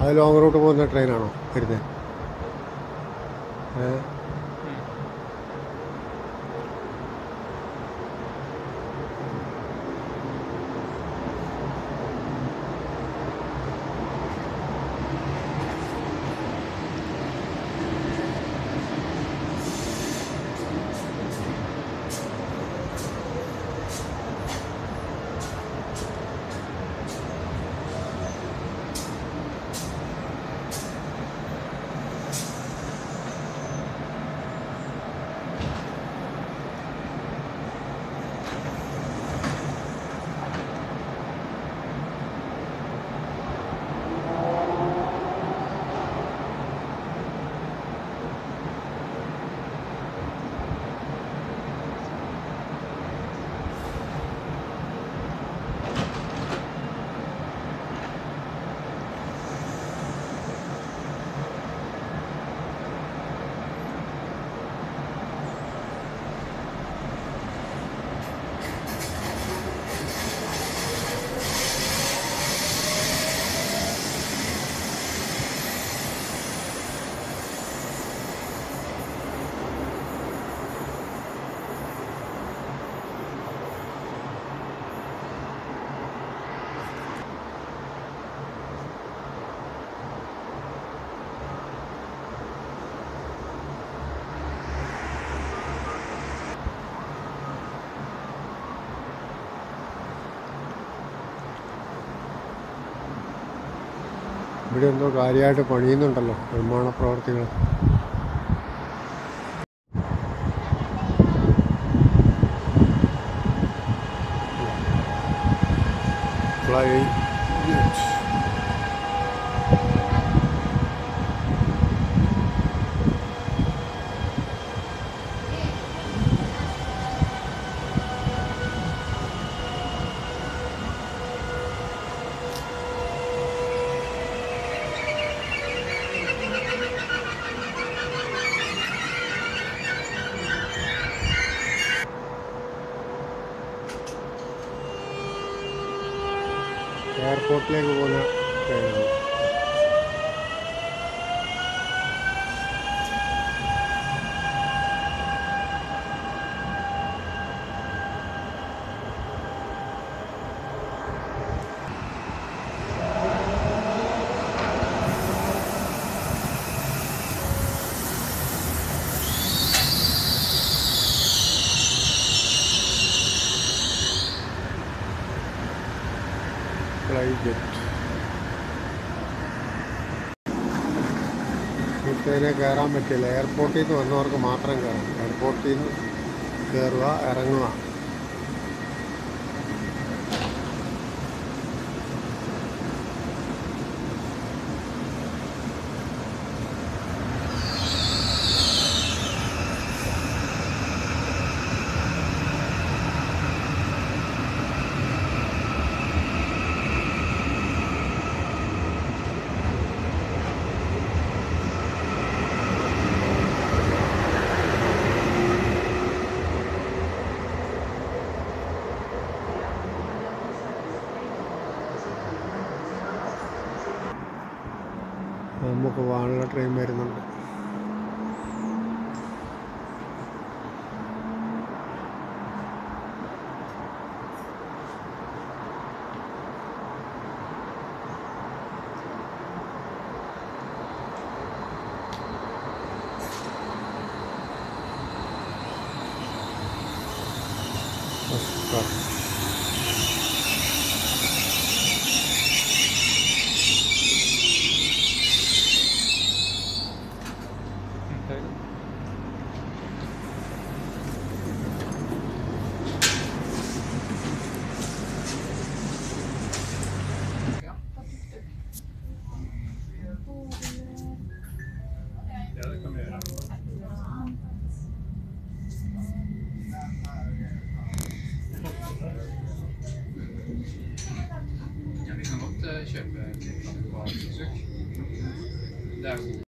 അത് long root പോകുന്ന ട്രെയിനാണോ വരുന്നത്? ഇവിടെ എന്തോ കാര്യമായിട്ട് പണിയുന്നുണ്ടല്ലോ നിർമ്മാണ പ്രവർത്തികൾ. ഫ്ലൈ എയർപോർട്ടിലേക്ക് പോകുന്ന ട്രെയിനാണ്. ഫ്ലൈ get ഇപ്പോഴത്തേനെ കയറാൻ പറ്റില്ല. എയർപോർട്ടിൽ നിന്ന് വന്നവർക്ക് മാത്രം കയറാം എയർപോർട്ടിൽ നിന്ന് കയറുക ഇറങ്ങുക. നമുക്ക് പോകാനുള്ള ട്രെയിൻ വരുന്നുണ്ട് Thank class. gerçekten çok.